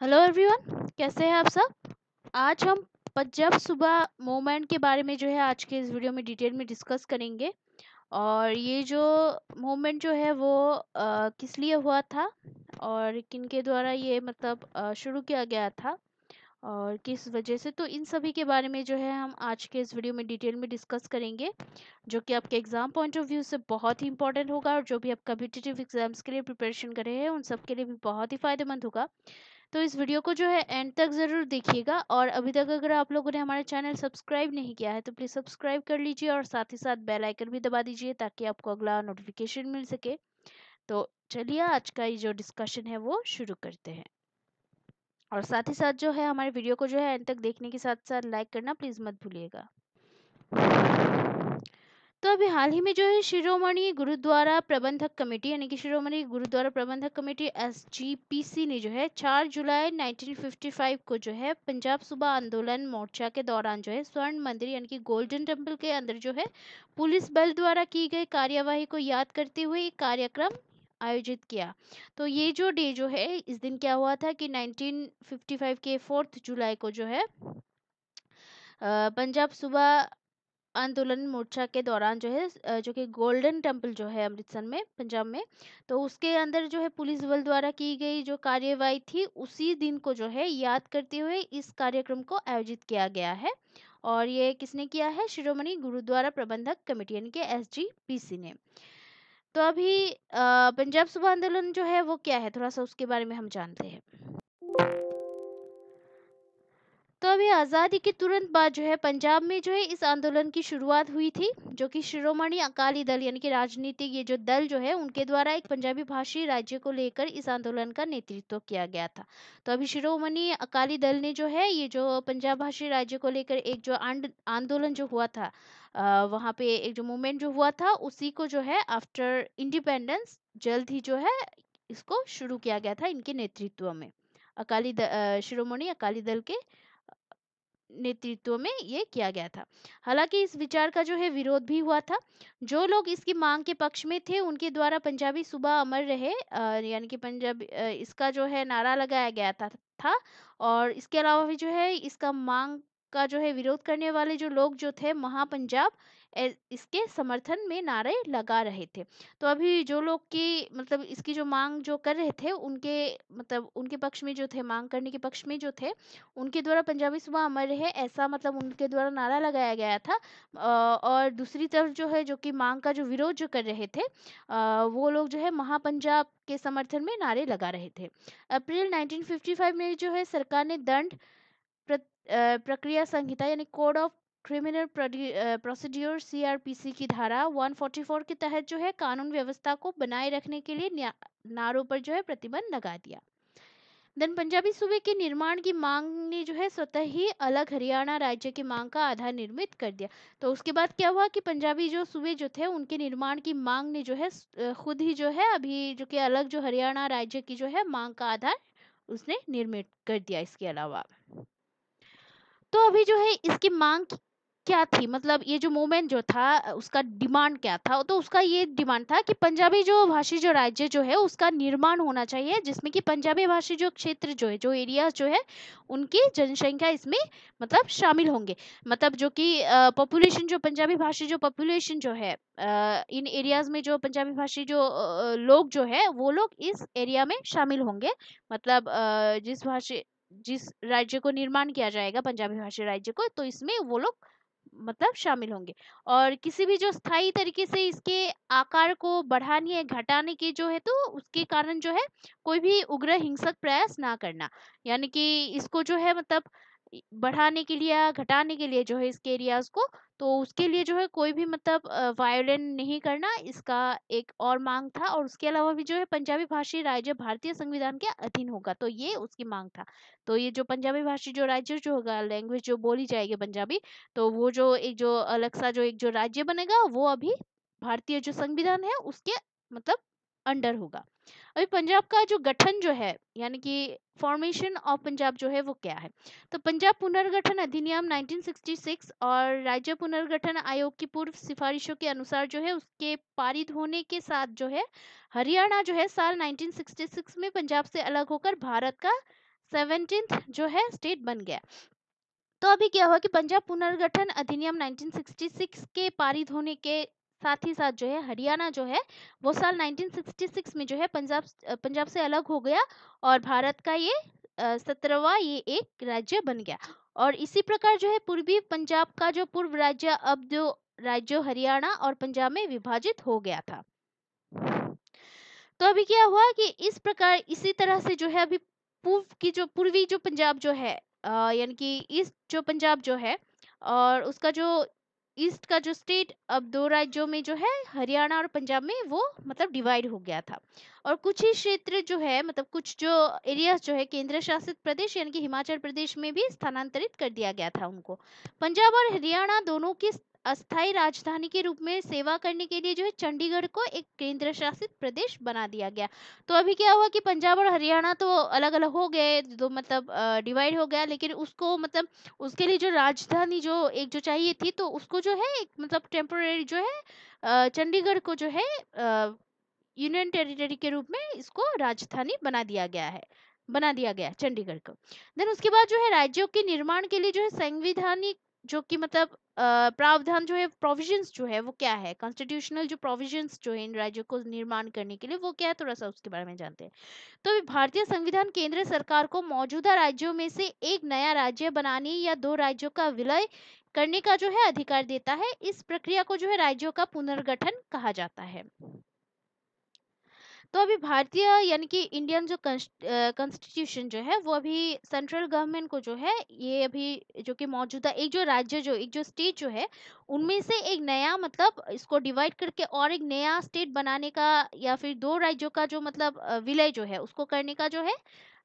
Hello everyone कैसे हैं आप सब? आज हम पंजाब सुबह मूवमेंट के बारे में जो है आज के इस वीडियो में डिटेल में डिस्कस करेंगे। और ये जो मूवमेंट जो है वो आ, किस लिए हुआ था? और किन के द्वारा ये मतलब शुरू किया गया था? और किस वजह से? तो इन सभी के बारे में जो है हम आज के इस वीडियो में डिटेल में डिस्कस करेंगे जो कि आपके एग्ज़ाम पॉइंट ऑफ़ व्यू से बहुत ही इंपॉर्टेंट होगा और जो भी आप कम्पिटेटिव एग्ज़ाम्स के लिए प्रिपरेशन कर रहे हैं उन सब के लिए भी बहुत ही फ़ायदेमंद होगा। तो इस वीडियो को जो है एंड तक ज़रूर देखिएगा और अभी तक अगर आप लोगों ने हमारा चैनल सब्सक्राइब नहीं किया है तो प्लीज़ सब्सक्राइब कर लीजिए और साथ ही साथ बेल आइकन भी दबा दीजिए ताकि आपको अगला नोटिफिकेशन मिल सके। तो चलिए आज का ये जो डिस्कशन है वो शुरू करते हैं। और साथ ही साथ जो है हमारे वीडियो को जो है एंड तक देखने के साथ साथ लाइक करना प्लीज़ मत भूलिएगा। तो अभी हाल ही में जो है शिरोमणि गुरुद्वारा प्रबंधक कमेटी, यानी कि शिरोमणि गुरुद्वारा प्रबंधक कमेटी एस ने जो है 4 जुलाई 1955 को जो है पंजाब सुबह आंदोलन मोर्चा के दौरान जो है स्वर्ण मंदिर, यानी कि गोल्डन टेंपल के अंदर जो है पुलिस बल द्वारा की गई कार्यवाही को याद करते हुए एक कार्यक्रम आयोजित किया। तो ये जो डे जो है, इस दिन क्या हुआ था कि 1955 के फोर्थ जुलाई को जो है पंजाब सुबह आंदोलन मोर्चा के दौरान जो है जो कि गोल्डन टेंपल जो है अमृतसर में, पंजाब में तो उसके अंदर जो है पुलिस बल द्वारा की गई जो कार्यवाही थी, उसी दिन को जो है याद करते हुए इस कार्यक्रम को आयोजित किया गया है। और ये किसने किया है? शिरोमणि गुरुद्वारा प्रबंधक कमेटी यानी कि एस ने। तो अभी पंजाब सुबह आंदोलन जो है वो क्या है? थोड़ा सा उसके बारे में हम जानते हैं। तो अभी आज़ादी के तुरंत बाद जो है, पंजाब में जो है, इस आंदोलन की शुरुआत हुई थी, जो कि शिरोमणि अकाली दल यानी कि राजनीतिक ये जो दल जो है, उनके द्वारा एक पंजाबी भाषी राज्य को लेकर इस आंदोलन का नेतृत्व किया गया था। तो अभी शिरोमणि अकाली दल ने जो है, ये जो पंजाब भाषी राज्य को लेकर एक जो आंदोलन जो हुआ था वहाँ पे एक जो मूवमेंट जो हुआ था, उसी को जो है आफ्टर इंडिपेंडेंस जल्द ही जो है, इसको शुरू किया गया था इनके नेतृत्व में। अकाली शिरोमणि अकाली दल के नेतृत्व में ये किया गया था। हालाँकि इस विचार का जो है विरोध भी हुआ था। जो लोग इसकी मांग के पक्ष में थे, उनके द्वारा पंजाबी सुबह अमर रहे यानी कि पंजाब इसका जो है नारा लगाया गया था था और इसके अलावा भी जो है इसका मांग का जो है विरोध करने वाले जो लोग जो थे, महापंजाब इसके समर्थन में नारे लगा रहे थे। तो अभी जो लोग की मतलब इसकी जो मांग जो कर रहे थे, उनके मतलब उनके पक्ष में जो थे, मांग करने के पक्ष में जो थे, उनके द्वारा पंजाबी सुबह अमर रहे ऐसा मतलब उनके द्वारा नारा लगाया गया था। और दूसरी तरफ़ जो है, जो कि मांग का जो विरोध जो कर रहे थे वो लोग जो है, महापंजाब के समर्थन में नारे लगा रहे थे। अप्रैल 1955 में जो है, सरकार ने दंड प्रक्रिया संहिता यानी code of criminal procedure CrPC की धारा 144 के तहत जो है कानून व्यवस्था को बनाए रखने के लिए नारों पर जो है प्रतिबंध लगा दिया। देन पंजाबी सूबे के निर्माण की मांग ने जो है स्वतः ही अलग हरियाणा राज्य की मांग का आधार निर्मित कर दिया। तो उसके बाद क्या हुआ कि पंजाबी जो सूबे जो थे उनके निर्माण की मांग ने जो है खुद ही जो है अभी जो कि अलग जो हरियाणा राज्य की जो है मांग का आधार उसने निर्मित कर दिया इसके अलावा। तो अभी जो है इसकी मांग क्या थी? मतलब ये जो मूवमेंट जो था, उसका डिमांड क्या था? तो उसका ये डिमांड था कि पंजाबी जो भाषी, जो राज्य जो है, उसका निर्माण होना चाहिए, जिसमें कि पंजाबी भाषी जो क्षेत्र जो है, जो एरिया जो है, उनकी जनसंख्या इसमें मतलब शामिल होंगे। मतलब जो कि पॉपुलेशन जो पंजाबी भाषी, जो पॉपुलेशन जो है इन एरियाज़ में जो पंजाबी भाषी जो लोग जो है, वो लोग इस एरिया में शामिल होंगे। मतलब जिस भाषी, जिस राज्य को निर्माण किया जाएगा, पंजाबी भाषी राज्य को तो इसमें वो लोग मतलब शामिल होंगे। और किसी भी जो स्थायी तरीके से इसके आकार को बढ़ाने या घटाने के जो है तो उसके कारण जो है, कोई भी उग्र हिंसक प्रयास ना करना। यानी कि इसको जो है मतलब बढ़ाने के लिए घटाने के लिए जो है, इसके एरियाज़ को तो उसके लिए जो है कोई भी मतलब वायोलेंट नहीं करना इसका एक और मांग था और उसके अलावा भी जो है पंजाबी भाषी राज्य भारतीय संविधान के अधीन होगा तो ये उसकी मांग था। तो ये जो पंजाबी भाषी जो राज्य जो होगा लैंग्वेज जो बोली जाएगी पंजाबी तो वो जो एक जो अलग सा जो एक जो राज्य बनेगा, वो अभी भारतीय जो संविधान है उसके मतलब अंडर होगा। अभी पंजाब का जो गठन जो है, यानी कि फॉर्मेशन ऑफ़ पंजाब जो है वो क्या है? तो पंजाब पुनर्गठन अधिनियम 1966 और राज्य पुनर्गठन आयोग की पूर्व सिफारिशों के अनुसार जो है, उसके पारित होने के साथ जो है, हरियाणा जो है, साल 1966 में पंजाब से अलग होकर भारत का सेवनटीन जो है स्टेट बन गया। तो अभी क्या हुआ कि पंजाब पुनर्गठन अधिनियम 1966 के पारित होने के साथ ही साथ जो है, हरियाणा जो है, वो साल 1966 में जो है पंजाब पंजाब से अलग हो गया और भारत का ये सत्रहवा ये एक राज्य बन गया। और इसी प्रकार जो है, पूर्वी पंजाब का जो पूर्व राज्य, अब जो राज्य हरियाणा और पंजाब में विभाजित हो गया था। तो अभी क्या हुआ कि इस प्रकार, इसी तरह से जो है, अभी पूर्व की जो, पूर्वी जो पंजाब जो है यानी कि ईस्ट जो पंजाब जो है और उसका जो ईस्ट का जो स्टेट, अब दो राज्यों में जो है, हरियाणा और पंजाब में वो मतलब डिवाइड हो गया था। और कुछ ही क्षेत्र जो है मतलब कुछ जो एरियाज़ जो है, केंद्र शासित प्रदेश यानी कि हिमाचल प्रदेश में भी स्थानांतरित कर दिया गया था उनको। पंजाब और हरियाणा दोनों की अस्थायी राजधानी के रूप में सेवा करने के लिए जो है, चंडीगढ़ को एक केंद्र शासित प्रदेश बना दिया गया। तो अभी क्या हुआ कि पंजाब और हरियाणा तो अलग अलग हो गए तो मतलब डिवाइड हो गया, लेकिन उसको मतलब उसके लिए जो राजधानी जो एक जो चाहिए थी तो उसको जो है, एक मतलब टेम्पोरेरी जो है चंडीगढ़ को जो है यूनियन टेरिटरी के रूप में इसको राजधानी बना दिया गया है, बना दिया गया चंडीगढ़ को। देन उसके बाद जो है राज्यों के निर्माण के लिए जो है संविधानिक जो कि मतलब प्रावधान जो है प्रोविजंस जो है वो क्या है? कॉन्स्टिट्यूशनल जो प्रोविजंस जो है इन राज्यों को निर्माण करने के लिए वो क्या है? थोड़ा सा उसके बारे में जानते हैं। तो भारतीय संविधान केंद्र सरकार को मौजूदा राज्यों में से एक नया राज्य बनाने या दो राज्यों का विलय करने का जो है अधिकार देता है, इस प्रक्रिया को जो है राज्यों का पुनर्गठन कहा जाता है। तो अभी भारतीय यानी कि इंडियन जो कॉन्स्टिट्यूशन जो है, वो अभी सेंट्रल गवर्नमेंट को जो है, ये अभी जो कि मौजूदा एक जो राज्य जो, एक जो स्टेट जो है, उनमें से एक नया मतलब इसको डिवाइड करके और एक नया स्टेट बनाने का या फिर दो राज्यों का जो मतलब विलय जो है, उसको करने का जो है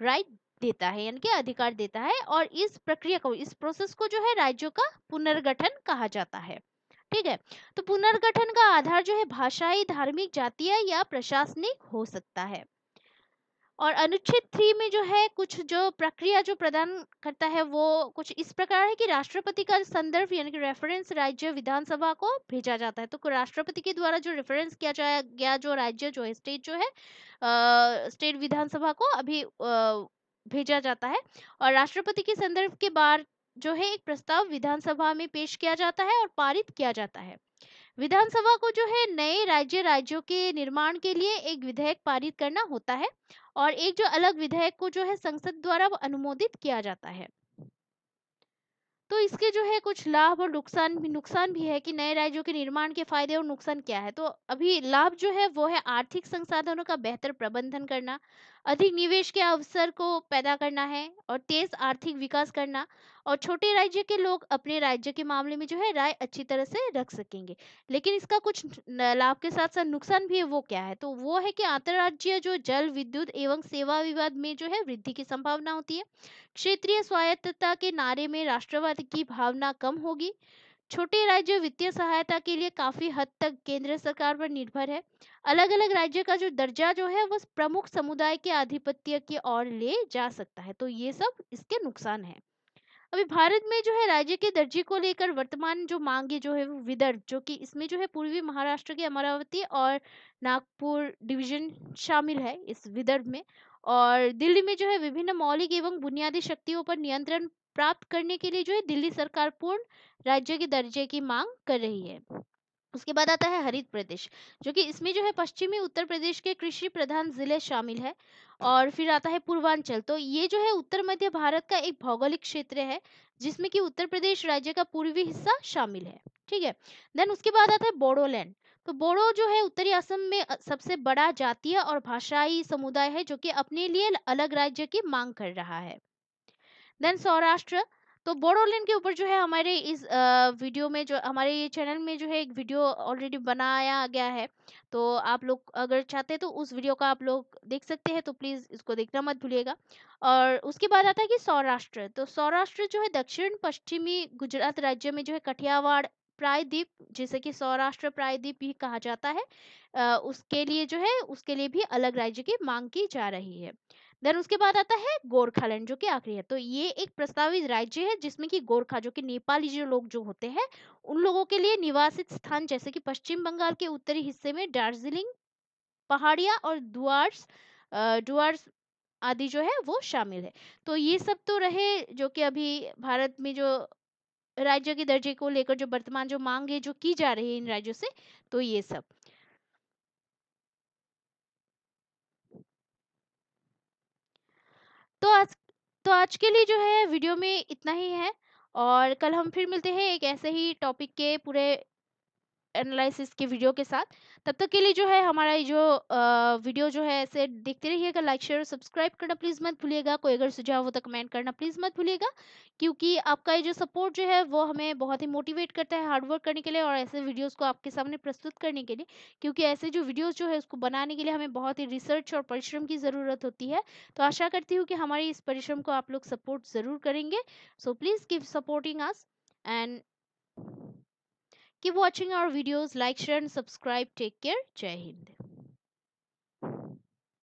राइट देता है, यानी कि अधिकार देता है और इस प्रक्रिया को, इस प्रोसेस को जो है, राज्यों का पुनर्गठन कहा जाता है। ठीक है। तो पुनर्गठन का आधार जो है भाषाई धार्मिक जातीय या प्रशासनिक हो सकता है। और अनुच्छेद थ्री में जो है कुछ जो प्रक्रिया जो प्रदान करता है वो कुछ इस प्रकार है कि राष्ट्रपति का संदर्भ यानी कि रेफरेंस राज्य विधानसभा को भेजा जाता है। तो राष्ट्रपति के द्वारा जो रेफरेंस किया जाया गया जो राज्य जो है स्टेट जो है आ, स्टेट विधानसभा को अभी आ, भेजा जाता है। और राष्ट्रपति के संदर्भ के बाद जो है एक प्रस्ताव विधानसभा में पेश किया जाता है और पारित किया जाता है। विधानसभा को जो है नए राज्य राज्यों के निर्माण के लिए एक विधेयक पारित करना होता है और एक जो अलग विधेयक को जो है संसद द्वारा अनुमोदित किया जाता है। तो इसके जो है कुछ लाभ और नुकसान भी नुकसान भी है कि नए राज्यों के निर्माण के फ़ायदे और नुकसान क्या है? तो अभी लाभ जो है वो है आर्थिक संसाधनों का बेहतर प्रबंधन करना, अधिक निवेश के अवसर को पैदा करना है और तेज आर्थिक विकास करना और छोटे राज्य के लोग अपने राज्य के मामले में जो है राय अच्छी तरह से रख सकेंगे। लेकिन इसका कुछ लाभ के साथ साथ नुकसान भी है, वो क्या है? तो वो है कि अंतर्राज्यीय जो जल विद्युत एवं सेवा विवाद में जो है वृद्धि की संभावना होती है। क्षेत्रीय स्वायत्तता के नारे में राष्ट्रवाद की भावना कम होगी। छोटे राज्य वित्तीय सहायता के लिए काफ़ी हद तक केंद्र सरकार पर निर्भर है। अलग अलग राज्य का जो दर्जा जो है वो प्रमुख समुदाय के आधिपत्य की ओर ले जा सकता है। तो ये सब इसके नुकसान है। अभी भारत में जो है राज्य के दर्जे को लेकर वर्तमान जो मांगे जो है वो विदर्भ, जो कि इसमें जो है पूर्वी महाराष्ट्र के अमरावती और नागपुर डिवीज़न शामिल है इस विदर्भ में। और दिल्ली में जो है विभिन्न मौलिक एवं बुनियादी शक्तियों पर नियंत्रण प्राप्त करने के लिए जो है दिल्ली सरकार पूर्ण राज्य के दर्जे की मांग कर रही है। उसके बाद आता है हरित प्रदेश, जो कि इसमें जो है पश्चिमी उत्तर प्रदेश के कृषि प्रधान ज़िले शामिल है और फिर आता है पूर्वांचल। तो ये जो है उत्तर मध्य भारत का एक भौगोलिक क्षेत्र है, जिसमें कि उत्तर प्रदेश राज्य का पूर्वी हिस्सा शामिल है, ठीक है? देन उसके बाद आता है बोडोलैंड। तो बोडो जो है उत्तरी असम में सबसे बड़ा जातीय और भाषाई समुदाय है, जो कि अपने लिए अलग राज्य की मांग कर रहा है। देन सौराष्ट्र तो बोडोलैंड के ऊपर जो है हमारे इस वीडियो में जो हमारे ये चैनल में जो है एक वीडियो ऑलरेडी बनाया गया है। तो आप लोग अगर चाहते हैं तो उस वीडियो का आप लोग देख सकते हैं तो प्लीज़ इसको देखना मत भूलिएगा। और उसके बाद आता है कि सौराष्ट्र तो सौराष्ट्र जो है दक्षिण पश्चिमी गुजरात राज्य में जो है कठियावाड़ प्रायद्वीप, जिसे कि सौराष्ट्र प्रायद्वीप भी कहा जाता है उसके लिए जो है, उसके लिए भी अलग राज्य की मांग की जा रही है। देन उसके बाद आता है गोरखालैंड, जो कि आखिरी है। तो ये एक प्रस्तावित राज्य है, जिसमें कि गोरखा, जो कि नेपाली जो लोग जो होते हैं, उन लोगों के लिए निवासित स्थान जैसे कि पश्चिम बंगाल के उत्तरी हिस्से में दार्जिलिंग, पहाड़िया और डुआर्स डुआर्स आदि जो है, वो शामिल है। तो ये सब तो रहे जो कि अभी भारत में जो राज्य के दर्जे को लेकर जो वर्तमान जो मांग है, जो की जा रही है इन राज्यों से तो ये सब। तो आज तो आज के लिए जो है, वीडियो में इतना ही है और कल हम फिर मिलते हैं एक ऐसे ही टॉपिक के पूरे एनालिसिस के वीडियो के साथ। तब तक के लिए जो है हमारा ये जो आ, वीडियो जो है ऐसे देखते रहिएगा लाइक शेयर और सब्सक्राइब करना प्लीज़ मत भूलिएगा। कोई अगर सुझाव हो तो कमेंट करना प्लीज़ मत भूलिएगा क्योंकि आपका ये जो सपोर्ट जो है वो हमें बहुत ही मोटिवेट करता है हार्डवर्क करने के लिए और ऐसे वीडियोज़ को आपके सामने प्रस्तुत करने के लिए क्योंकि ऐसे जो वीडियोज़ जो है उसको बनाने के लिए हमें बहुत ही रिसर्च और परिश्रम की ज़रूरत होती है। तो आशा करती हूँ कि हमारे इस परिश्रम को आप लोग सपोर्ट ज़रूर करेंगे। So please keep supporting us and Keep watching our videos, like, share and subscribe. Take care. Jai Hind.